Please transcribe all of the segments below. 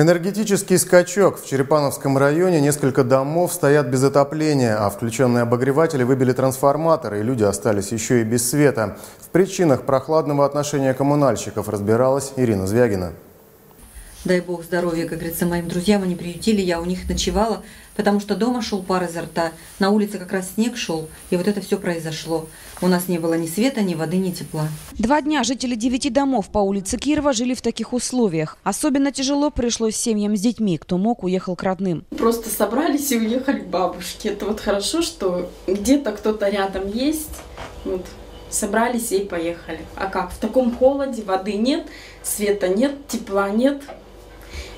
Энергетический скачок. В Черепановском районе несколько домов стоят без отопления, а включенные обогреватели выбили трансформаторы, и люди остались еще и без света. В причинах прохладного отношения коммунальщиков разбиралась Ирина Звягина. Дай бог здоровья, как говорится, моим друзьям они приютили, я у них ночевала, потому что дома шел пар изо рта, на улице как раз снег шел, и вот это все произошло. У нас не было ни света, ни воды, ни тепла. Два дня жители девяти домов по улице Кирова жили в таких условиях. Особенно тяжело пришлось семьям с детьми, кто мог, уехал к родным. Просто собрались и уехали к бабушке. Это вот хорошо, что где-то кто-то рядом есть. Вот собрались и поехали. А как? В таком холоде воды нет, света нет, тепла нет.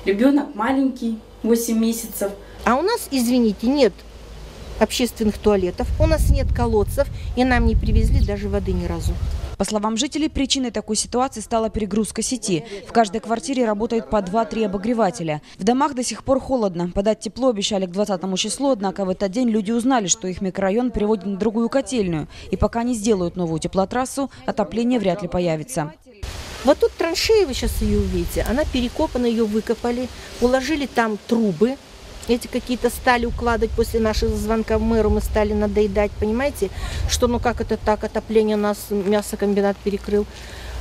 Ребенок маленький, 8 месяцев. А у нас, извините, нет общественных туалетов, у нас нет колодцев, и нам не привезли даже воды ни разу. По словам жителей, причиной такой ситуации стала перегрузка сети. В каждой квартире работают по 2-3 обогревателя. В домах до сих пор холодно. Подать тепло обещали к 20 числу, однако в этот день люди узнали, что их микрорайон переводит на другую котельную. И пока не сделают новую теплотрассу, отопление вряд ли появится. Вот тут траншея, вы сейчас ее увидите, она перекопана, ее выкопали, уложили там трубы, эти какие-то стали укладывать после наших звонков мэру, мы стали надоедать, понимаете, что ну как это так, отопление у нас мясокомбинат перекрыл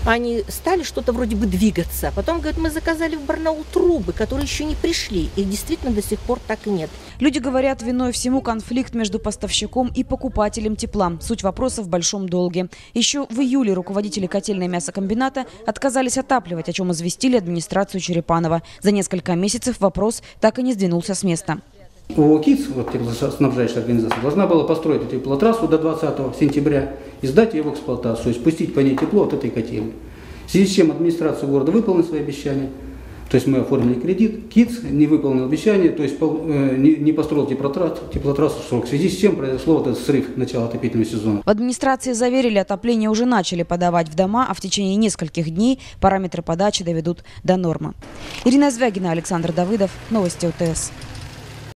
они стали что-то вроде бы двигаться. Потом, говорят, мы заказали в Барнаул трубы, которые еще не пришли. Их действительно до сих пор так и нет. Люди говорят, виной всему конфликт между поставщиком и покупателем тепла. Суть вопроса в большом долге. Еще в июле руководители котельной мясокомбината отказались отапливать, о чем известили администрацию Черепанова. За несколько месяцев вопрос так и не сдвинулся с места. ОКИЦ, вот теплоснабжающая организация, должна была построить теплотрассу до 20 сентября и сдать ее в эксплуатацию, то есть пустить по ней тепло от этой котельни. В связи с чем администрация города выполнила свои обещания, то есть мы оформили кредит, КИЦ не выполнил обещание, то есть э, не построил теплотрассу в срок. В связи с чем произошло вот этот срыв начала отопительного сезона. В администрации заверили, отопление уже начали подавать в дома, а в течение нескольких дней параметры подачи доведут до нормы. Ирина Звягина, Александр Давыдов, Новости УТС.